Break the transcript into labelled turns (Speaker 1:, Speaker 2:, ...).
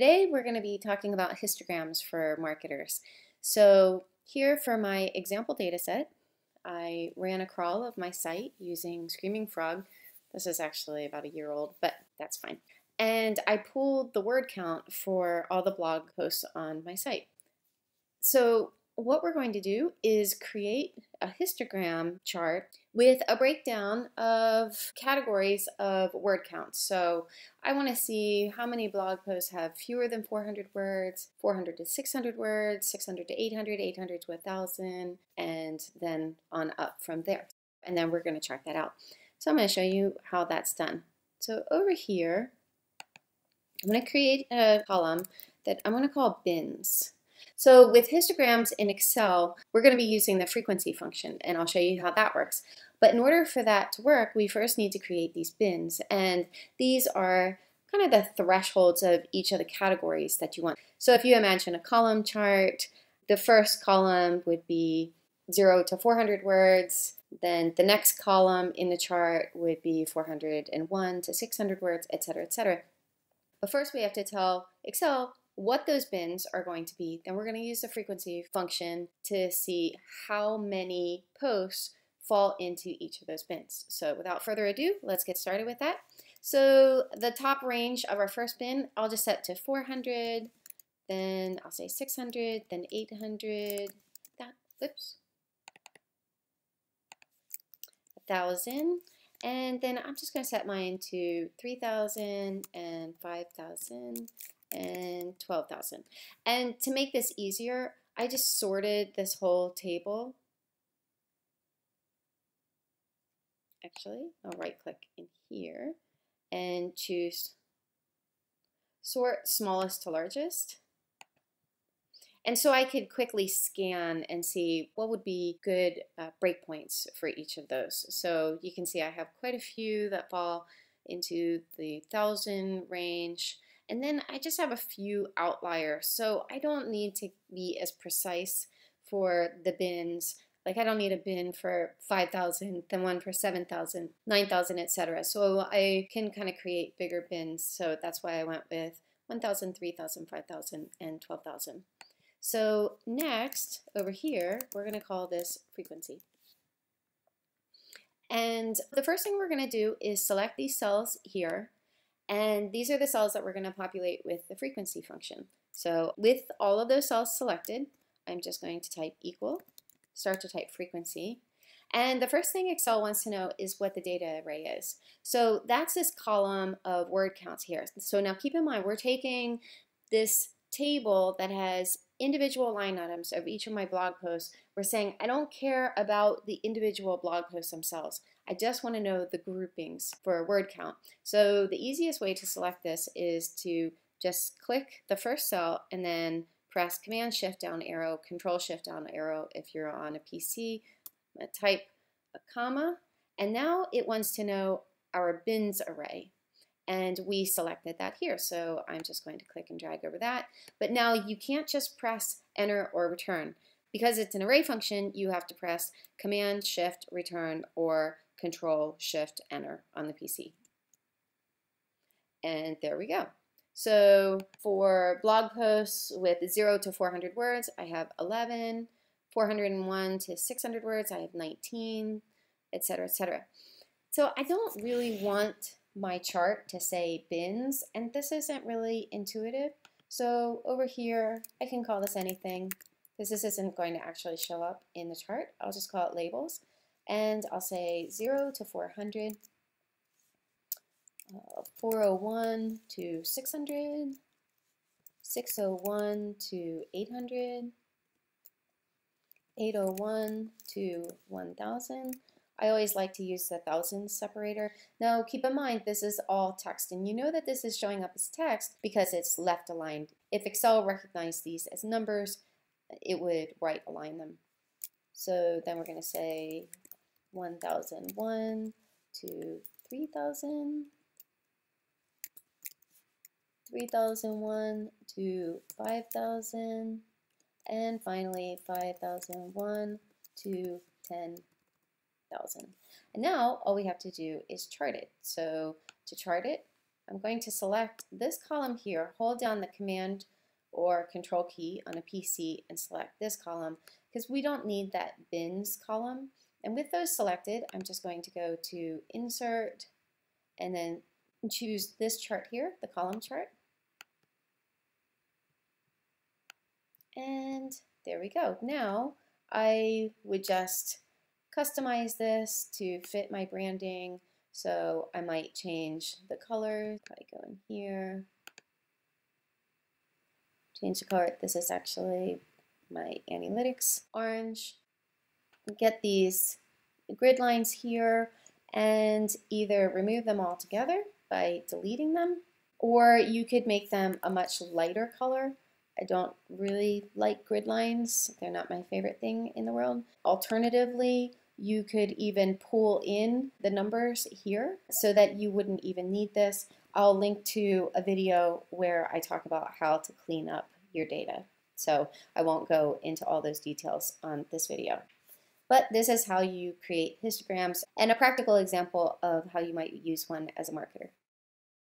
Speaker 1: Today we're going to be talking about histograms for marketers. So here for my example data set, I ran a crawl of my site using Screaming Frog. This is actually about a year old, but that's fine. And I pulled the word count for all the blog posts on my site. So what we're going to do is create a histogram chart with a breakdown of categories of word counts. So I want to see how many blog posts have fewer than 400 words, 400 to 600 words, 600 to 800, 800 to 1,000, and then on up from there. And then we're going to chart that out. So I'm going to show you how that's done. So over here, I'm going to create a column that I'm going to call bins. So with histograms in Excel, we're going to be using the frequency function, and I'll show you how that works. But in order for that to work, we first need to create these bins, and these are kind of the thresholds of each of the categories that you want. So if you imagine a column chart, the first column would be 0 to 400 words, then the next column in the chart would be 401 to 600 words, etc., etc. But first we have to tell Excel what those bins are going to be. Then we're going to use the frequency function to see how many posts fall into each of those bins. So without further ado, let's get started with that. So the top range of our first bin, I'll just set to 400, then I'll say 600, then 800, that, whoops, 1,000, and then I'm just going to set mine to 3,000 and 5,000 and 12,000. And to make this easier, I just sorted this whole table. Actually, I'll right click in here and choose sort smallest to largest. And so I could quickly scan and see what would be good uh, breakpoints for each of those. So you can see I have quite a few that fall into the thousand range. And then I just have a few outliers. So I don't need to be as precise for the bins. Like I don't need a bin for 5,000, then one for 7,000, 9,000, etc. So I can kind of create bigger bins. So that's why I went with 1,000, 3,000, 5,000, and 12,000. So next, over here, we're going to call this frequency. And the first thing we're going to do is select these cells here. And these are the cells that we're going to populate with the frequency function. So with all of those cells selected, I'm just going to type equal, start to type frequency. And the first thing Excel wants to know is what the data array is. So that's this column of word counts here. So now keep in mind, we're taking this table that has individual line items of each of my blog posts, we're saying I don't care about the individual blog posts themselves. I just want to know the groupings for a word count. So the easiest way to select this is to just click the first cell and then press Command Shift down arrow, Control Shift down arrow if you're on a PC. type a comma, and now it wants to know our bins array and we selected that here. So I'm just going to click and drag over that. But now you can't just press enter or return. Because it's an array function, you have to press Command Shift Return or Control Shift Enter on the PC. And there we go. So for blog posts with 0 to 400 words, I have 11. 401 to 600 words, I have 19, etc., etc. So I don't really want my chart to say bins, and this isn't really intuitive. So over here, I can call this anything, this isn't going to actually show up in the chart. I'll just call it labels, and I'll say 0 to 400, uh, 401 to 600, 601 to 800, 801 to 1000, I always like to use the thousands separator. Now keep in mind this is all text and you know that this is showing up as text because it's left aligned. If Excel recognized these as numbers, it would right align them. So then we're going to say 1001 to 3000, 3001 to 5000, and finally 5001 to 10 thousand. And now all we have to do is chart it. So to chart it, I'm going to select this column here, hold down the Command or Control key on a PC and select this column because we don't need that bins column. And with those selected, I'm just going to go to Insert and then choose this chart here, the column chart. And there we go. Now I would just customize this to fit my branding. So I might change the color. I go in here, change the color. This is actually my Annielytics orange. Get these grid lines here and either remove them all together by deleting them or you could make them a much lighter color. I don't really like grid lines. They're not my favorite thing in the world. Alternatively, you could even pull in the numbers here so that you wouldn't even need this. I'll link to a video where I talk about how to clean up your data. So I won't go into all those details on this video. But this is how you create histograms and a practical example of how you might use one as a marketer.